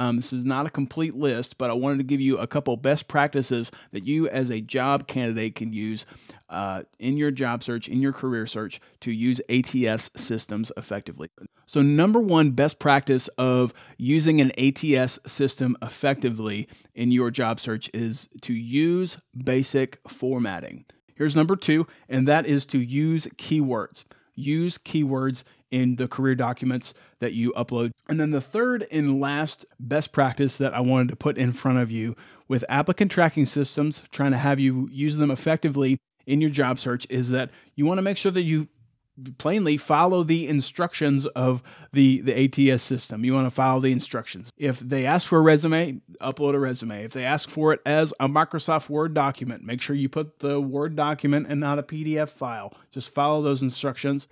Um, this is not a complete list, but I wanted to give you a couple best practices that you as a job candidate can use uh, in your job search, in your career search, to use ATS systems effectively. So, number one best practice of using an ATS system effectively in your job search is to use basic formatting. Here's number two, and that is to use keywords. Use keywords in the career documents that you upload. And then the third and last best practice that I wanted to put in front of you with applicant tracking systems, trying to have you use them effectively in your job search, is that you want to make sure that you plainly follow the instructions of the the ATS system. You want to follow the instructions. If they ask for a resume, upload a resume. If they ask for it as a Microsoft Word document, make sure you put the Word document and not a PDF file. Just follow those instructions.